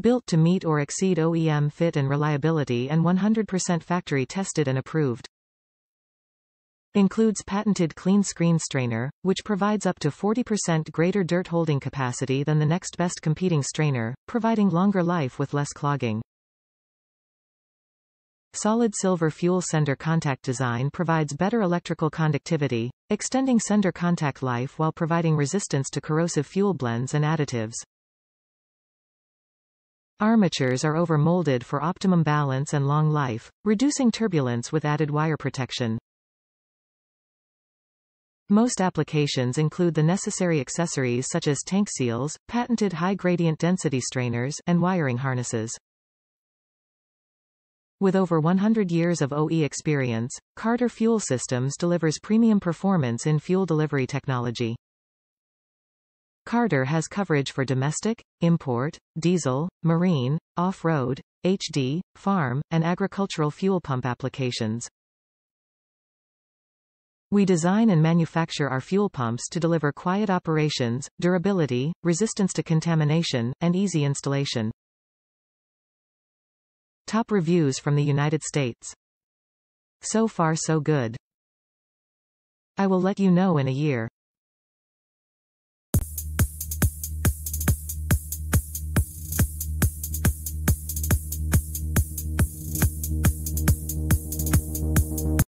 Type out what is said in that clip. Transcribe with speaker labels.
Speaker 1: Built to meet or exceed OEM fit and reliability and 100% factory tested and approved. Includes patented clean screen strainer, which provides up to 40% greater dirt holding capacity than the next best competing strainer, providing longer life with less clogging. Solid silver fuel sender contact design provides better electrical conductivity, extending sender contact life while providing resistance to corrosive fuel blends and additives. Armatures are over-molded for optimum balance and long life, reducing turbulence with added wire protection. Most applications include the necessary accessories such as tank seals, patented high gradient density strainers, and wiring harnesses. With over 100 years of OE experience, Carter Fuel Systems delivers premium performance in fuel delivery technology. Carter has coverage for domestic, import, diesel, marine, off-road, HD, farm, and agricultural fuel pump applications. We design and manufacture our fuel pumps to deliver quiet operations, durability, resistance to contamination, and easy installation. Top reviews from the United States. So far so good. I will let you know in a year.